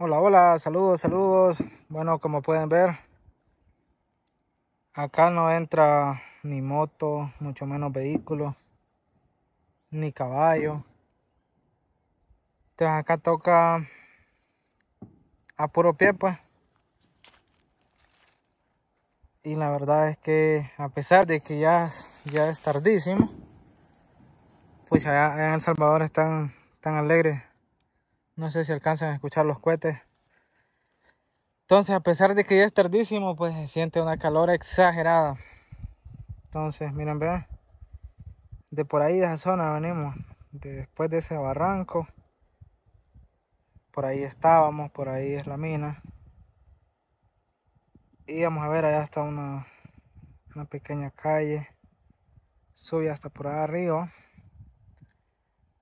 Hola, hola, saludos, saludos. Bueno, como pueden ver, acá no entra ni moto, mucho menos vehículo, ni caballo. Entonces acá toca a puro pie, pues. Y la verdad es que a pesar de que ya, ya es tardísimo, pues allá, en El Salvador están tan alegres no sé si alcanzan a escuchar los cohetes. Entonces, a pesar de que ya es tardísimo, pues se siente una calor exagerada. Entonces, miren, vean. De por ahí, de esa zona venimos. después de ese barranco. Por ahí estábamos, por ahí es la mina. Y vamos a ver, allá está una, una pequeña calle. Sube hasta por ahí arriba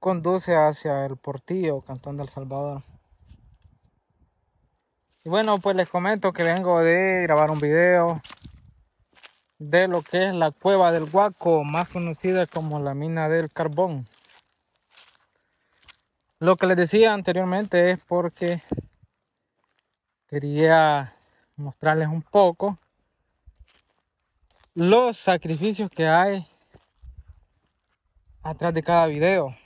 conduce hacia el Portillo, Cantón del Salvador. Y bueno, pues les comento que vengo de grabar un video de lo que es la cueva del Huaco, más conocida como la mina del carbón. Lo que les decía anteriormente es porque quería mostrarles un poco los sacrificios que hay atrás de cada video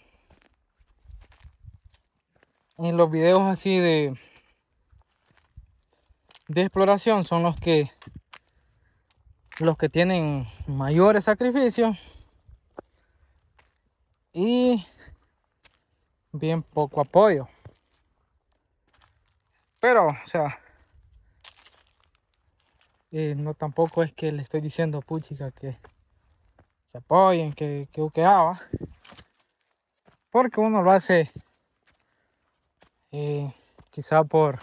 en los videos así de de exploración son los que los que tienen mayores sacrificios y bien poco apoyo. Pero o sea eh, no tampoco es que le estoy diciendo puchica que se apoyen que que, que porque uno lo hace eh, quizá por,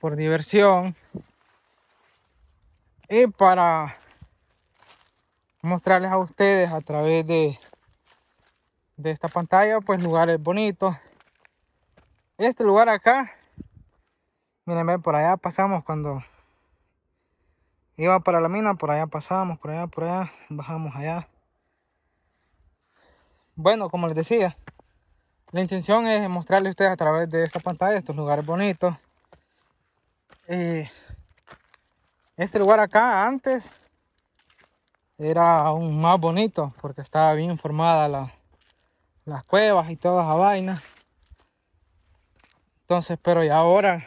por diversión. Y para mostrarles a ustedes a través de, de esta pantalla pues lugares bonitos. Este lugar acá miren por allá pasamos cuando iba para la mina por allá pasamos por allá por allá bajamos allá. Bueno como les decía la intención es mostrarles a ustedes a través de esta pantalla estos lugares bonitos. Eh, este lugar acá antes era aún más bonito porque estaba bien formada las cuevas y toda esa vaina. Entonces, pero ya ahora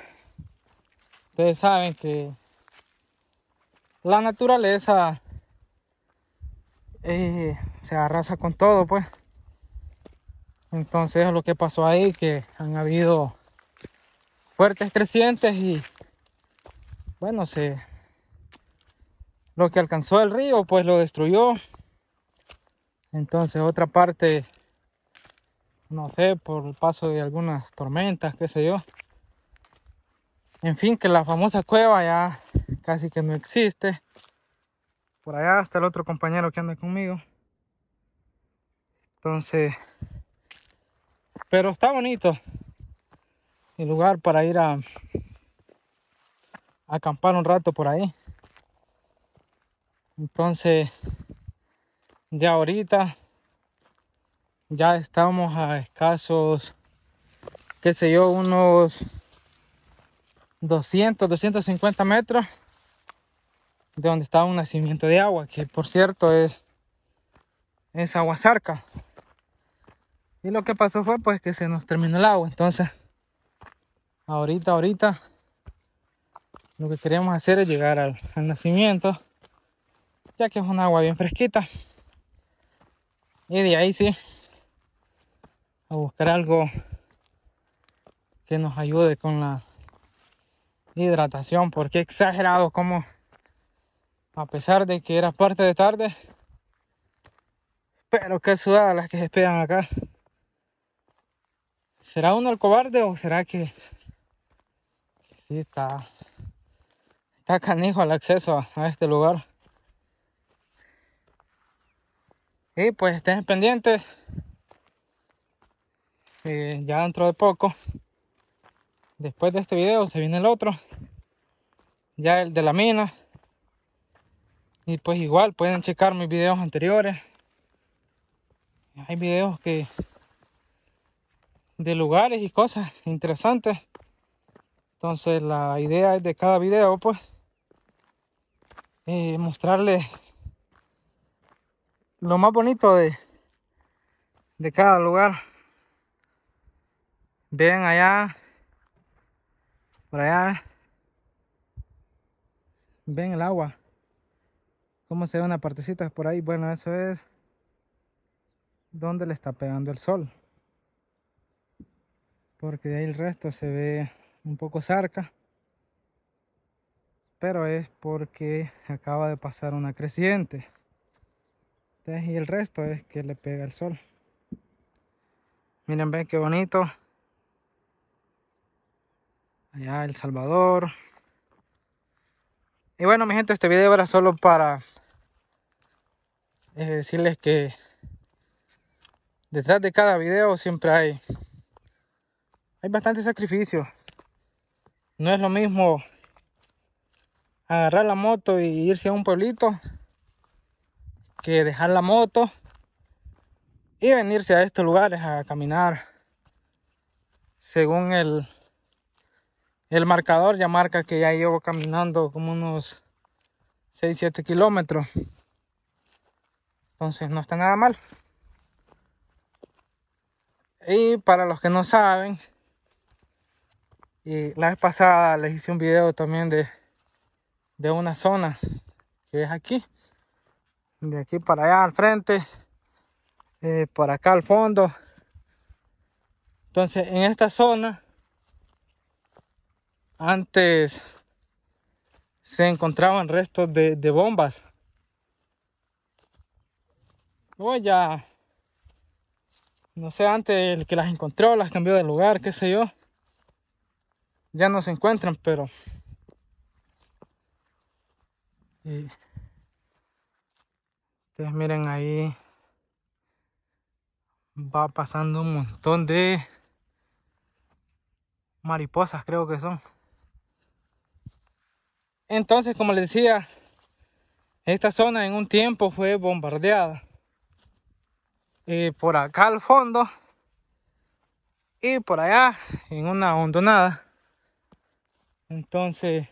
ustedes saben que la naturaleza eh, se arrasa con todo, pues. Entonces lo que pasó ahí que han habido fuertes crecientes y bueno, se lo que alcanzó el río pues lo destruyó. Entonces otra parte no sé, por el paso de algunas tormentas, qué sé yo. En fin, que la famosa cueva ya casi que no existe. Por allá está el otro compañero que anda conmigo. Entonces, pero está bonito el lugar para ir a, acampar un rato por ahí. Entonces, ya ahorita ya estamos a escasos, qué sé yo, unos 200, 250 metros de donde está un nacimiento de agua, que por cierto es, es Aguasarca. Y lo que pasó fue pues que se nos terminó el agua. Entonces, ahorita, ahorita, lo que queremos hacer es llegar al, nacimiento. Ya que es un agua bien fresquita. Y de ahí sí, a buscar algo que nos ayude con la hidratación. Porque exagerado como, a pesar de que era parte de tarde, pero qué sudadas las que se esperan acá. ¿Será uno el cobarde o será que, sí está, está canijo el acceso a, este lugar? Y pues estén pendientes. Eh, ya dentro de poco, después de este video, se viene el otro. Ya el de la mina. Y pues igual pueden checar mis videos anteriores. Hay videos que de lugares y cosas interesantes Entonces la idea es de cada video pues eh, mostrarle lo más bonito de, de cada lugar. Ven allá, por allá, ven el agua, cómo se ve una partecita por ahí. Bueno, eso es donde le está pegando el sol. Porque ahí el resto se ve un poco cerca. Pero es porque acaba de pasar una creciente. y el resto es que le pega el sol. Miren, ven qué bonito allá El Salvador. Y bueno, mi gente, este video era solo para eh, decirles que detrás de cada video siempre hay hay bastante sacrificio. No es lo mismo agarrar la moto y irse a un pueblito que dejar la moto y venirse a estos lugares a caminar según el el marcador ya marca que ya llevo caminando como unos 6-7 kilómetros. Entonces no está nada mal. Y para los que no saben, y la vez pasada les hice un video también de, de una zona que es aquí. De aquí para allá al frente. Eh, por acá al fondo. Entonces en esta zona antes se encontraban restos de, bombas. Hoy ya, no sé, antes el que las encontró las cambió de lugar, qué sé yo. Ya no se encuentran, pero... ustedes miren ahí va pasando un montón de mariposas creo que son entonces, como les decía, esta zona en un tiempo fue bombardeada. Eh, por acá al fondo y por allá en una hondonada. Entonces,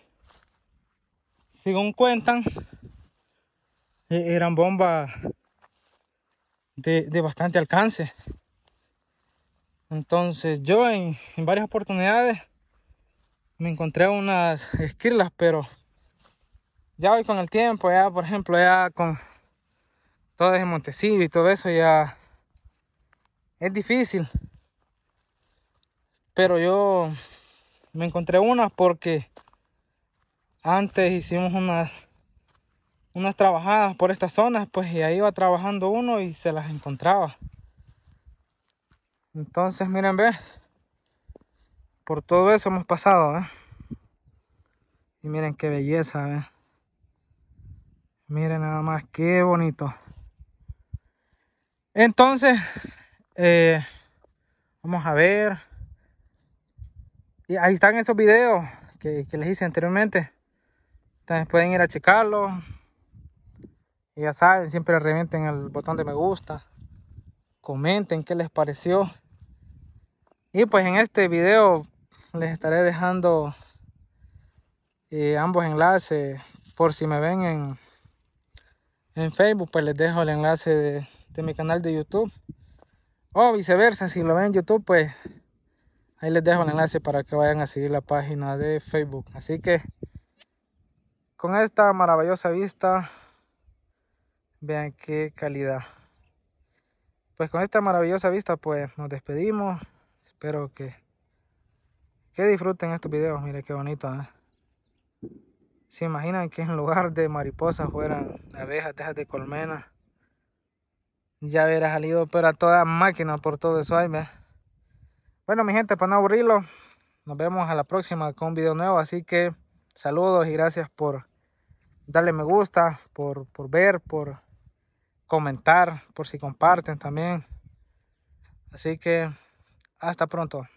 según cuentan, e-, eran bombas de, bastante alcance. Entonces, yo en, en varias oportunidades me encontré unas esquirlas, pero ya hoy con el tiempo, ya por ejemplo, ya con todo ese montecillo y todo eso, ya es difícil. Pero yo me encontré unas porque antes hicimos unas unas trabajadas por estas zonas, pues y ahí iba trabajando uno y se las encontraba. Entonces, miren, ve, por todo eso hemos pasado, ¿eh? Y miren qué belleza, ¿eh? Miren nada más, qué bonito. Entonces, eh, vamos a ver. Y ahí están esos videos que, les hice anteriormente. Entonces pueden ir a checarlo. Y ya saben, siempre revienten el botón de me gusta. Comenten qué les pareció. Y pues en este video les estaré dejando eh, ambos enlaces por si me ven en en Facebook, pues les dejo el enlace de, mi canal de YouTube. O viceversa, si lo ven en YouTube, pues ahí les dejo el enlace para que vayan a seguir la página de Facebook. Así que con esta maravillosa vista, vean qué calidad. Pues con esta maravillosa vista, pues nos despedimos. Espero que, que disfruten estos videos. Miren qué bonito. ¿eh? ¿Se imaginan que en lugar de mariposas fueran abejas, tejas de colmena? Ya hubiera salido pero a toda máquina por todo eso ahí, Bueno, mi gente, para no aburrirlo, nos vemos a la próxima con un video nuevo. Así que saludos y gracias por darle me gusta, por, por ver, por comentar, por si comparten también. Así que hasta pronto.